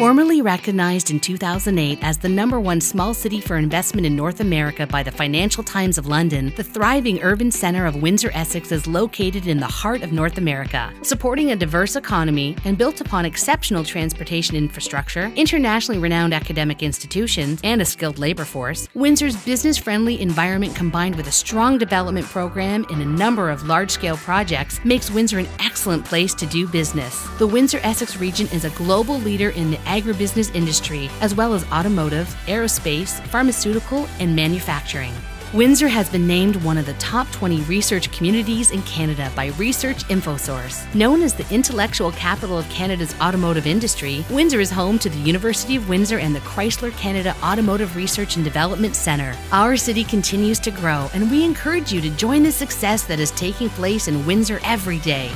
Formerly recognized in 2008 as the number one small city for investment in North America by the Financial Times of London, the thriving urban center of Windsor, Essex is located in the heart of North America. Supporting a diverse economy and built upon exceptional transportation infrastructure, internationally renowned academic institutions, and a skilled labor force, Windsor's business friendly environment combined with a strong development program and a number of large scale projects makes Windsor an excellent place to do business. The Windsor Essex region is a global leader in the agribusiness industry, as well as automotive, aerospace, pharmaceutical, and manufacturing. Windsor has been named one of the top 20 research communities in Canada by Research InfoSource. Known as the intellectual capital of Canada's automotive industry, Windsor is home to the University of Windsor and the Chrysler Canada Automotive Research and Development Centre. Our city continues to grow, and we encourage you to join the success that is taking place in Windsor every day.